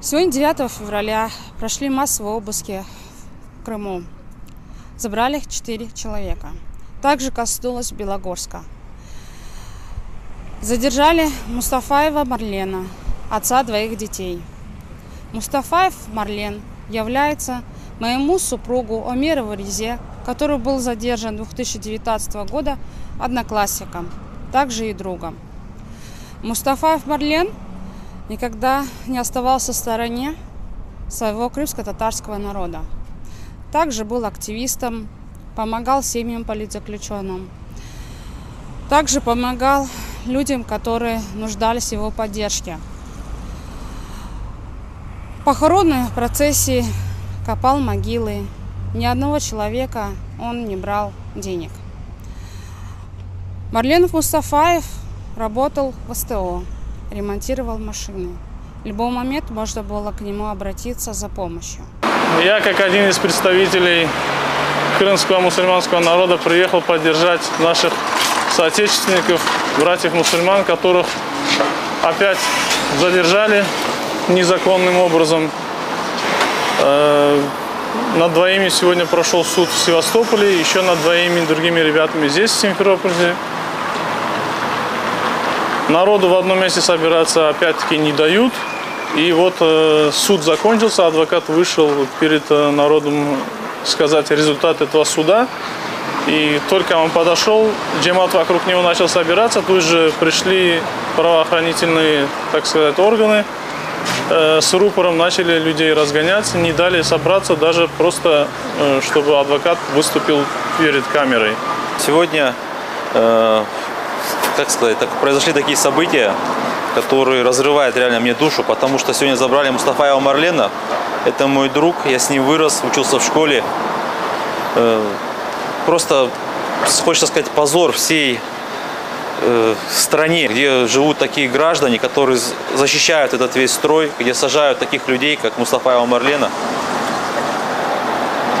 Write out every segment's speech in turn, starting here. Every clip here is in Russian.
Сегодня 9 февраля прошли массовые обыски в Крыму. Забрали их 4 человека. Также коснулось Белогорска. Задержали Мустафаева Марлена, отца двоих детей. Мустафаев Марлен является моему супругу Омерову Резе, который был задержан 2019 года одноклассником, также и другом. Мустафаев Марлен никогда не оставался в стороне своего крымско-татарского народа. Также был активистом, помогал семьям политзаключенным. Также помогал людям, которые нуждались в его поддержке. В похоронной процессии копал могилы. Ни одного человека он не брал денег. Марленов Мустафаев работал в СТО, ремонтировал машины. В любой момент можно было к нему обратиться за помощью. Я, как один из представителей крымского мусульманского народа, приехал поддержать наших соотечественников, братьев-мусульман, которых опять задержали незаконным образом. Э, над двоими сегодня прошел суд в Севастополе, еще над двоими другими ребятами здесь, в Симферополе. Народу в одном месте собираться опять-таки не дают. И вот э, суд закончился, адвокат вышел перед э, народом сказать результат этого суда. И только он подошел, джемат вокруг него начал собираться, тут же пришли правоохранительные, так сказать, органы э, с рупором, начали людей разгонять, не дали собраться даже просто, э, чтобы адвокат выступил перед камерой. Сегодня, э, как сказать, так, произошли такие события, которые разрывают реально мне душу, потому что сегодня забрали Мустафаева Марлена. Это мой друг, я с ним вырос, учился в школе. Э, просто хочется сказать позор всей э, стране, где живут такие граждане, которые защищают этот весь строй, где сажают таких людей, как Мустафаева Марлена.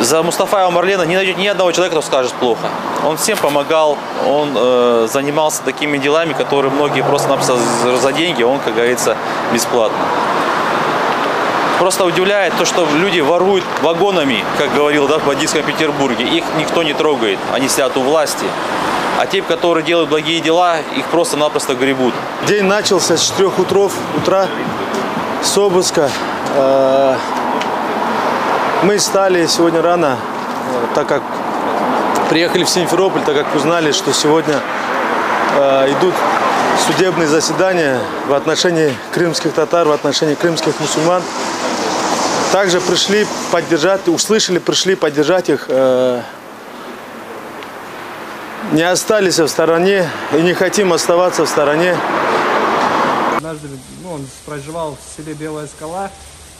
За Мустафаева Марлена не найдет ни одного человека, кто скажет плохо. Он всем помогал, он э, занимался такими делами, которые многие просто-напросто за деньги, он, как говорится, бесплатно. Просто удивляет то, что люди воруют вагонами, как говорил да, в бандитском Петербурге. Их никто не трогает, они сидят у власти. А те, которые делают благие дела, их просто-напросто гребут. День начался с 4 утров, утра с обыска. Э, Мы стали сегодня рано, э, так как приехали в Симферополь, так как узнали, что сегодня э, идут судебные заседания в отношении крымских татар, в отношении крымских мусульман. Также пришли поддержать, услышали, пришли поддержать их. э, Не остались в стороне и не хотим оставаться в стороне. Однажды ну, он проживал в селе Белая Скала,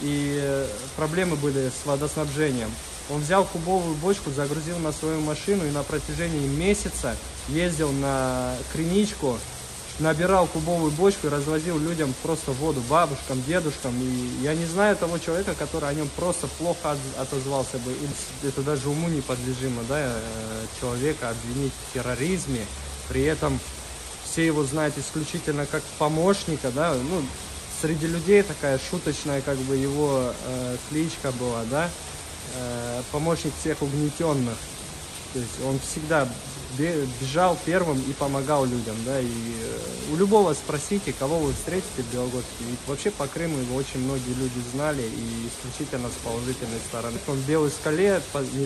и э, проблемы были с водоснабжением. Он взял кубовую бочку, загрузил на свою машину и на протяжении месяца ездил на криничку, набирал кубовую бочку и развозил людям просто воду, бабушкам, дедушкам. И я не знаю того человека, который о нем просто плохо от- отозвался бы. Это даже уму неподлежимо, да, э, человека обвинить в терроризме, при этом все его знают исключительно как помощника, да, ну, среди людей такая шуточная, как бы его э, кличка была, да, э, помощник всех угнетенных. То есть он всегда бежал первым и помогал людям, да, и э, у любого спросите, кого вы встретите в Белогорске, ведь вообще по Крыму его очень многие люди знали и исключительно с положительной стороны. Он в Белой скале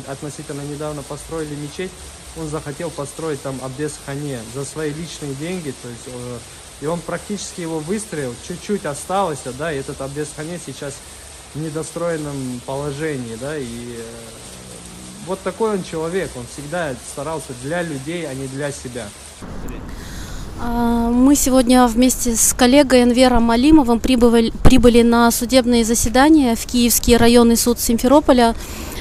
относительно недавно построили мечеть, он захотел построить там Аббес-Хане за свои личные деньги, то есть э, и он практически его выстроил, чуть-чуть осталось, да, и этот Аббес-Хане сейчас в недостроенном положении, да, и э, вот такой он человек, он всегда старался для людей, а не для себя. А, Мы сегодня вместе с коллегой Энвером Алимовым прибыли, прибыли на судебные заседания в Киевский районный суд Симферополя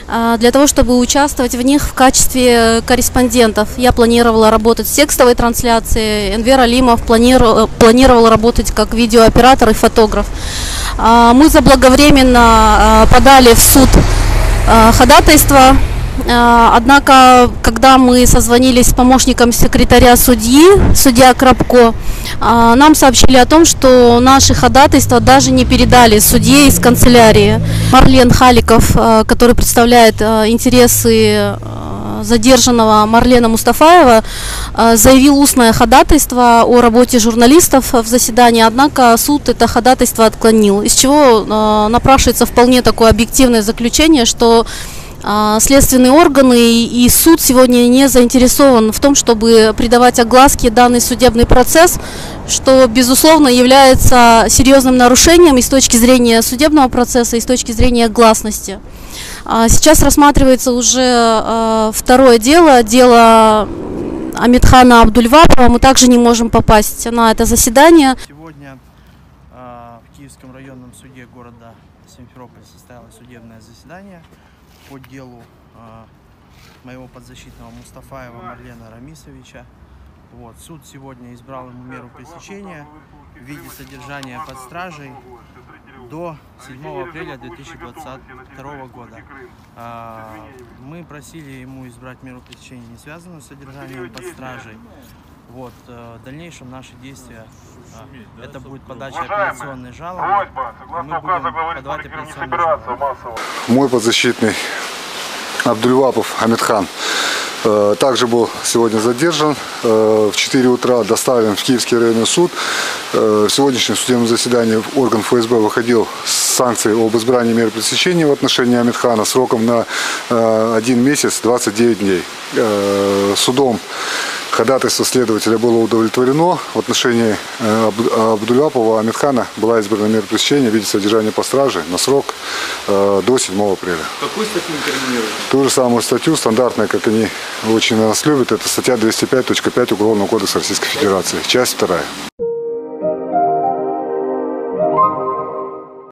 а, для того, чтобы участвовать в них в качестве корреспондентов. Я планировала работать с текстовой трансляцией, Энвер Алимов планировал, планировал работать как видеооператор и фотограф. А, Мы заблаговременно подали в суд ходатайство Однако, когда мы созвонились с помощником секретаря судьи, судья Крабко, а, нам сообщили о том, что наши ходатайства даже не передали судье из канцелярии. Марлен Халиков, а, который представляет интересы задержанного Марлена Мустафаева, заявил устное ходатайство о работе журналистов в заседании, однако суд это ходатайство отклонил, из чего напрашивается вполне такое объективное заключение, что следственные органы и суд сегодня не заинтересован в том, чтобы придавать огласке данный судебный процесс, что, безусловно, является серьезным нарушением и с точки зрения судебного процесса, и с точки зрения гласности. А, Сейчас рассматривается уже а, второе дело, дело Амитхана Абдульвапова. Мы также не можем попасть на это заседание. Сегодня а, в Киевском районном суде города Симферополь состоялось судебное заседание по делу а, моего подзащитного Мустафаева Марлена Рамисовича. Вот, суд сегодня избрал ему меру пресечения в виде содержания под стражей до 7 апреля 2022 года. А, Мы просили ему избрать меру пресечения, не связанную с содержанием под стражей. Вот, э, в дальнейшем наши действия, а, это будет подача апелляционной жалобы. Мы будем подавать апелляционную жалобу. мой подзащитный Абдульвапов Амитхан э, также был сегодня задержан. э, В 4 утра доставлен в Киевский районный суд. Э, В сегодняшнем судебном заседании орган ФСБ выходил с санкцией об избрании меры пресечения в отношении Амитхана сроком на э, 1 месяц 29 дней. Судом ходатайство следователя было удовлетворено. В отношении э, Абду- Абдульвапова Амитхана была избрана мера пресечения в виде содержания по страже на срок э, до 7 апреля. Какую статью инкриминируете? Ту же самую статью, стандартная, как они очень нас любят, это статья 205.5 Уголовного кодекса Российской Федерации, часть вторая.